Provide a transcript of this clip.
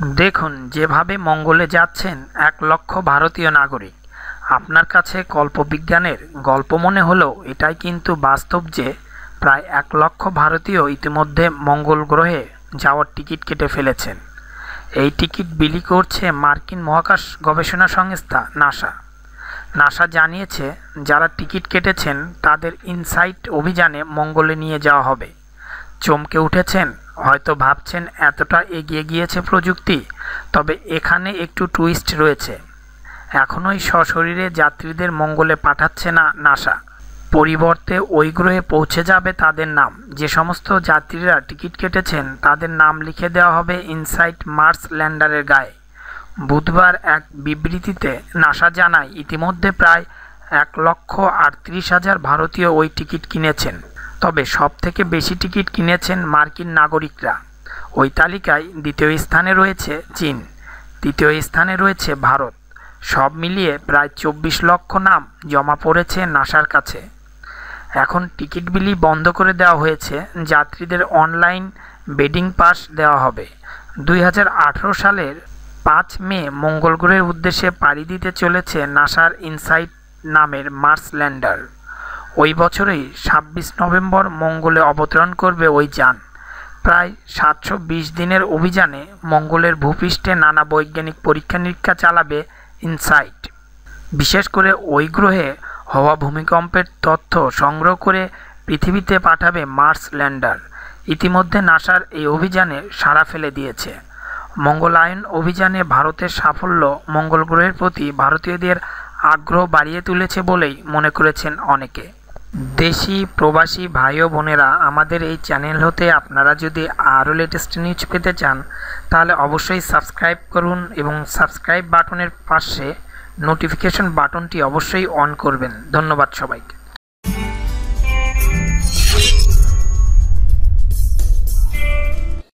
দেখুন, যেভাবে মঙ্গলে যাচ্ছেন এক লক্ষ ভারতীয় নাগরিক। আপনার কাছে কল্পবিজ্ঞানের গল্প মনে হলেও এটাই কিন্তু বাস্তব যে প্রায় এক লক্ষ ভারতীয় ইতিমধ্যে মঙ্গল গ্রহে যাওয়ার টিকিট কেটে ফেলেছেন। এই টিকিট বিলি করছে মার্কিন মহাকাশ গবেষণা সংস্থা নাসা। নাসা জানিয়েছে, যারা টিকিট কেটেছেন তাদের ইনসাইট অভিযানে মঙ্গলে নিয়ে যাওয়া হবে। চমকে উঠেছেন হয়তো ভাবছেন এতটা এগিয়ে গিয়েছে প্রযুক্তি, তবে এখানে একটু টুইস্ট রয়েছে। এখনোই সশরীরে যাত্রীদের মঙ্গলে পাঠাচ্ছে না নাসা। পরিবর্তে ওই গ্রহে পৌঁছে যাবে তাদের নাম। যে সমস্ত যাত্রীরা টিকিট কেটেছেন, তাদের নাম লিখে দেওয়া হবে ইনসাইট মার্স ল্যান্ডারের গায়ে। বুধবার এক বিবৃতিতে নাসা জানায়, ইতিমধ্যে প্রায় এক লক্ষ আটত্রিশ হাজার ভারতীয় ওই টিকিট কিনেছেন। তবে সব থেকে বেশি টিকিট কিনেছেন মার্কিন নাগরিকরা। ওই তালিকায় দ্বিতীয় স্থানে রয়েছে চীন, তৃতীয় স্থানে রয়েছে ভারত। সব মিলিয়ে প্রায় চব্বিশ লক্ষ নাম জমা পড়েছে নাসার কাছে। এখন টিকিট বিলি বন্ধ করে দেওয়া হয়েছে, যাত্রীদের অনলাইন বেডিং পাস দেওয়া হবে। দুই হাজার আঠেরো সালের পাঁচ মে মঙ্গল গ্রহের উদ্দেশ্যে পাড়ি দিতে চলেছে নাসার ইনসাইট নামের মার্স ল্যান্ডার। ওই বছরেই ছাব্বিশ নভেম্বর মঙ্গলে অবতরণ করবে ওই যান। প্রায় সাতশো বিশ দিনের অভিযানে মঙ্গলের ভূপৃষ্ঠে নানা বৈজ্ঞানিক পরীক্ষা নিরীক্ষা চালাবে ইনসাইট। বিশেষ করে ওই গ্রহে হওয়া ভূমিকম্পের তথ্য সংগ্রহ করে পৃথিবীতে পাঠাবে মার্স ল্যান্ডার। ইতিমধ্যে নাসার এই অভিযানে সাড়া ফেলে দিয়েছে। মঙ্গলায়ন অভিযানে ভারতের সাফল্য মঙ্গল গ্রহের প্রতি ভারতীয়দের আগ্রহ বাড়িয়ে তুলেছে বলেই মনে করেছেন অনেকে। দেশি প্রবাসী ভাই ও বোনেরা আমাদের এই চ্যানেল হতে আপনারা যদি আরও লেটেস্ট নিউজ পেতে চান, তাহলে অবশ্যই সাবস্ক্রাইব করুন এবং সাবস্ক্রাইব বাটনের পাশে নোটিফিকেশন বাটনটি অবশ্যই অন করবেন। ধন্যবাদ সবাইকে।